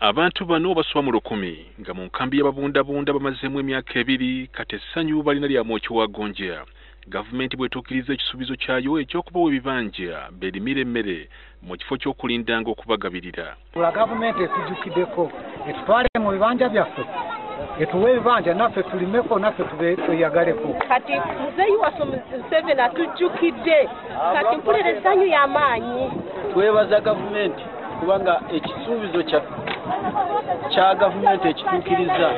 abantu bano basoba mu lukumi nga mu nkambi y'ababundabunda bamazeemu emyaka ebiri kati essanyu balina lyamwoki wa gonja gavumenti bw'etuukiriza ekisuubizo kyayo ekyokubawa ebibanja beerimira emmere mu kifo ky'okulindanga okubagabirira bula gavumenti etujjukiddeko etutwale mu bibanja byaffe etuwe ebibanja naffe tulimeko naffe tweyagaleko. Kati muzeeyi waffe museveni atujjukidde kati mpulira essanyu y'amaanyi twebaza gavumenti kubanga ekisuubizo kya gavumenti ekituukiriza.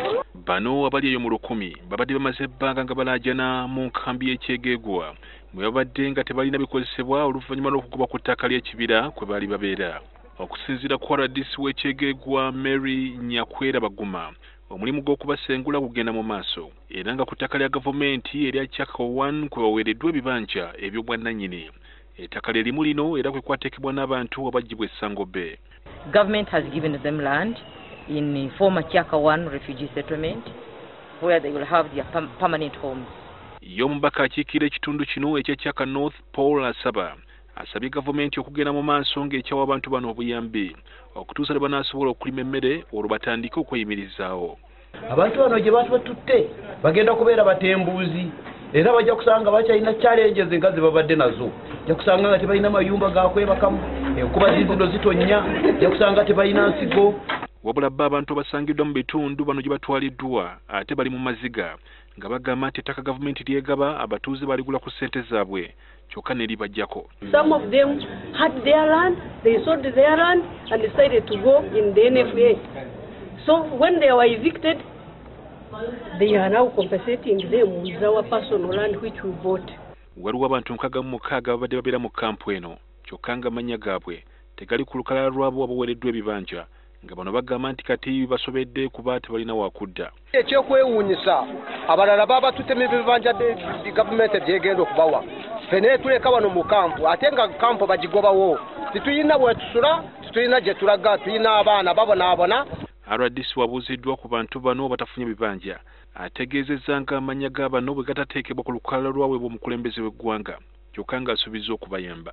Bano abali eyo mu lukumi babadde bamaze ebbanga nga balaajana mu nkambi y'ekyegeegwa mwe babadde nga tebalina bikozesebwa oluvannyuma lw'okugoba ku ttaka ly'ekibira kwe baali babeera. Okusinziira ku rdc w'ekyegeegwa mary nyakwera baguma omulimu gw'okubasengula gugenda mu maaso era nga ku ttaka lya gavumenti erya chaka 1 kwe baweereddwa ebibanja eby'obwannannyini ettaka lye limu lino era kwe kwateekebwa n'abantu abaggyibwa essango be government has given them land in former Chaka 1 refugee settlement where they will have their perm- permanent homes. ye omubaka akiikira ekitundu kino ekyekyaka north paul asaba asabye gavumenti okugenda mu maaso ng'ekyawa abantu bano obuyambi. Okutuusa lwe banaasobola okulima emmere olwo batandike okweyimirizaawo abantu bano gye batuba tutte bagenda kubeera batembuuzi era bajja kusanga bakyalina challenges nga ze babadde nazo. Ojja kusanga nga tebalina mayumba gakwebakamu enkuba zizino zitonnya. Ojja kusanga tebalina nsigo. Wabula bba abantu abasangiddwa mu bitundu bano gye batwaliddwa ate bali mu maziga nga bagamba nti ettaka gavumenti lyegaba abatuuze baligula ku ssente zaabwe. Kyokka ne libajjako some of them had their land they sold their land and decided to go in the nfa so when they were evicted they are now compensating them with our personal land which we bought. Waliwo abantu nkaaga mu mukaaga babadde babeera mu kampu eno. Kyokka nga amannya gaabwe tegali ku lukalala lwabo abaweereddwa ebibanja. Nga bano bagamba nti kati basobedde kuba tebalina wakudda ekyokwewuunyisa abalala baba tutema ebibanja gavumenti byegenda okubawa. Ffe naye tuleka wano mu kampu ate nga kampu bagigobawo. Titulina bwetusula titulina gye tulaga tulina abaana babonaabona rdc wabuuziddwa ku bantu bano batafunye bibanja. Ategeezezza nga amannya ga bwe gatateekebwa ku lukalala lwabwe bw'omukulembeze w'eggwanga. Kyokka ng'asuubiza okubayamba